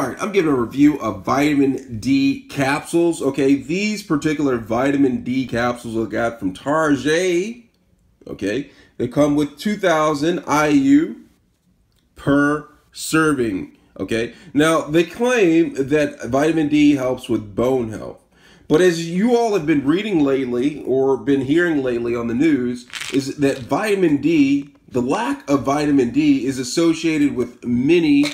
All right, I'm giving a review of vitamin D capsules. Okay, these particular vitamin D capsules I got from Target. Okay, they come with 2,000 IU per serving. Okay, now they claim that vitamin D helps with bone health. But as you all have been reading lately or been hearing lately on the news, is that vitamin D, the lack of vitamin D, is associated with many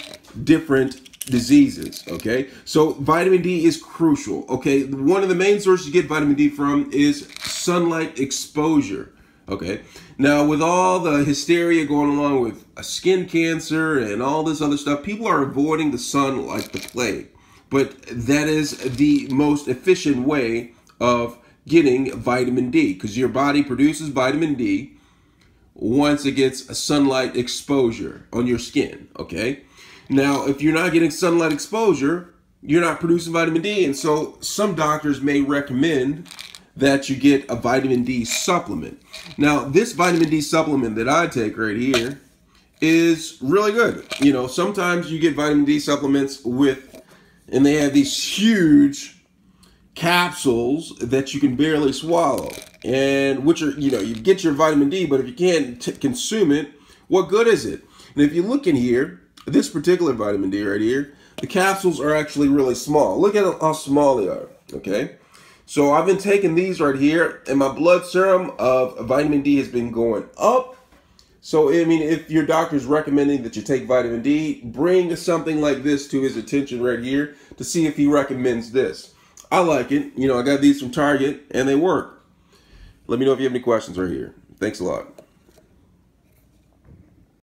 different diseases. Okay, so vitamin D is crucial. Okay, one of the main sources you get vitamin D from is sunlight exposure. Okay, now with all the hysteria going along with skin cancer and all this other stuff, people are avoiding the sun like the plague. But that is the most efficient way of getting vitamin D because your body produces vitamin D once it gets a sunlight exposure on your skin. Okay. Now, if you're not getting sunlight exposure, you're not producing vitamin D. And so some doctors may recommend that you get a vitamin D supplement. Now, this vitamin D supplement that I take right here is really good. You know, sometimes you get vitamin D supplements with, and they have these huge capsules that you can barely swallow. And which are, you know, you get your vitamin D, but if you can't consume it, what good is it? And if you look in here, this particular vitamin D right here, the capsules are actually really small. Look at how small they are, okay? So I've been taking these right here, and my blood serum of vitamin D has been going up. So, I mean, if your doctor is recommending that you take vitamin D, bring something like this to his attention right here to see if he recommends this. I like it. You know, I got these from Target, and they work. Let me know if you have any questions right here. Thanks a lot.